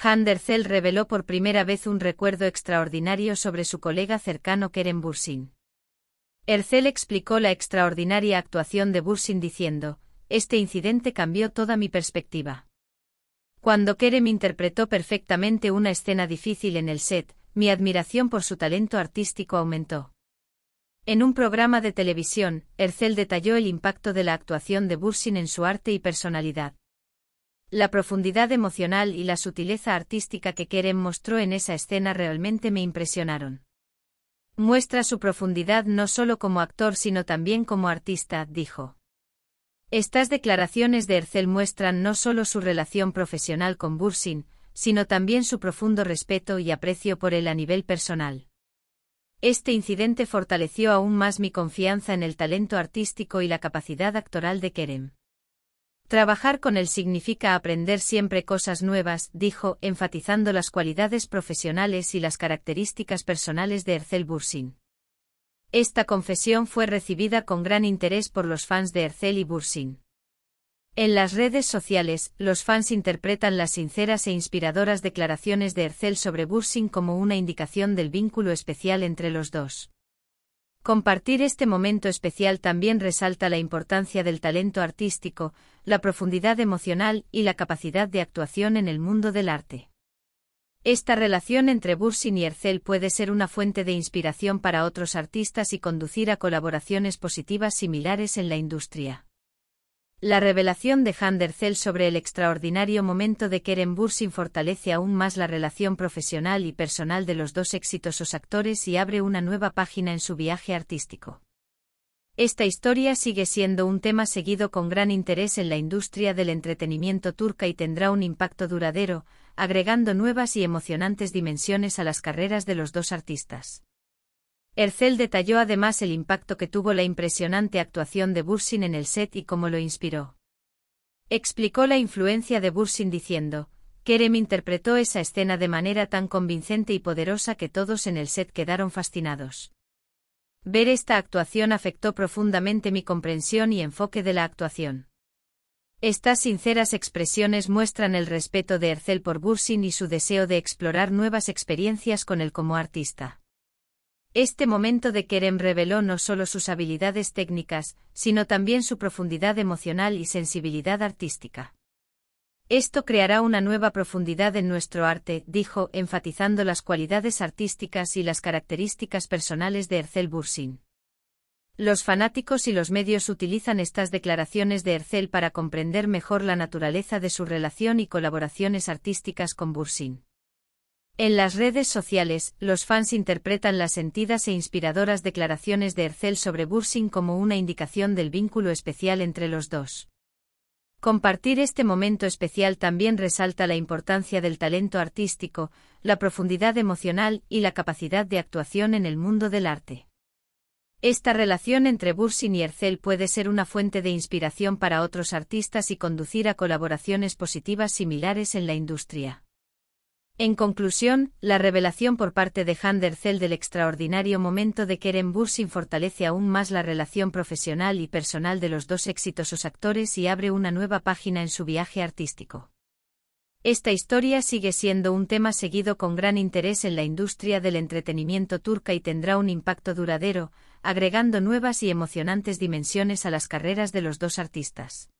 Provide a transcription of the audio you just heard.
Han Erzel reveló por primera vez un recuerdo extraordinario sobre su colega cercano Kerem Bursin. Erzel explicó la extraordinaria actuación de Bursin diciendo, este incidente cambió toda mi perspectiva. Cuando Kerem interpretó perfectamente una escena difícil en el set, mi admiración por su talento artístico aumentó. En un programa de televisión, Erzel detalló el impacto de la actuación de Bursin en su arte y personalidad. La profundidad emocional y la sutileza artística que Kerem mostró en esa escena realmente me impresionaron. Muestra su profundidad no solo como actor sino también como artista, dijo. Estas declaraciones de Ercel muestran no solo su relación profesional con Bursin, sino también su profundo respeto y aprecio por él a nivel personal. Este incidente fortaleció aún más mi confianza en el talento artístico y la capacidad actoral de Kerem. Trabajar con él significa aprender siempre cosas nuevas, dijo, enfatizando las cualidades profesionales y las características personales de Ercel Bursin. Esta confesión fue recibida con gran interés por los fans de Ercel y Bursin. En las redes sociales, los fans interpretan las sinceras e inspiradoras declaraciones de Ercel sobre Bursin como una indicación del vínculo especial entre los dos. Compartir este momento especial también resalta la importancia del talento artístico, la profundidad emocional y la capacidad de actuación en el mundo del arte. Esta relación entre Bursin y Ercel puede ser una fuente de inspiración para otros artistas y conducir a colaboraciones positivas similares en la industria. La revelación de Handercel sobre el extraordinario momento de Keren Bursin fortalece aún más la relación profesional y personal de los dos exitosos actores y abre una nueva página en su viaje artístico. Esta historia sigue siendo un tema seguido con gran interés en la industria del entretenimiento turca y tendrá un impacto duradero, agregando nuevas y emocionantes dimensiones a las carreras de los dos artistas. Ercel detalló además el impacto que tuvo la impresionante actuación de Bursin en el set y cómo lo inspiró. Explicó la influencia de Bursin diciendo, Kerem interpretó esa escena de manera tan convincente y poderosa que todos en el set quedaron fascinados. Ver esta actuación afectó profundamente mi comprensión y enfoque de la actuación. Estas sinceras expresiones muestran el respeto de Ercel por Bursin y su deseo de explorar nuevas experiencias con él como artista. Este momento de Kerem reveló no solo sus habilidades técnicas, sino también su profundidad emocional y sensibilidad artística. Esto creará una nueva profundidad en nuestro arte, dijo, enfatizando las cualidades artísticas y las características personales de Ercel Bursin. Los fanáticos y los medios utilizan estas declaraciones de Ercel para comprender mejor la naturaleza de su relación y colaboraciones artísticas con Bursin. En las redes sociales, los fans interpretan las sentidas e inspiradoras declaraciones de Ercel sobre Bursin como una indicación del vínculo especial entre los dos. Compartir este momento especial también resalta la importancia del talento artístico, la profundidad emocional y la capacidad de actuación en el mundo del arte. Esta relación entre Bursin y Ercel puede ser una fuente de inspiración para otros artistas y conducir a colaboraciones positivas similares en la industria. En conclusión, la revelación por parte de Handercel del extraordinario momento de Kerem Bursin fortalece aún más la relación profesional y personal de los dos exitosos actores y abre una nueva página en su viaje artístico. Esta historia sigue siendo un tema seguido con gran interés en la industria del entretenimiento turca y tendrá un impacto duradero, agregando nuevas y emocionantes dimensiones a las carreras de los dos artistas.